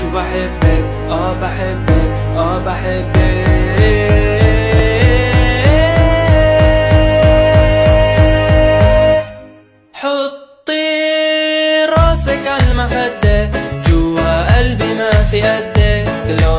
شو بحبك آه بحبك آه بحبك. حطي راسك عالمخدة جوا قلبي ما في قدك. لو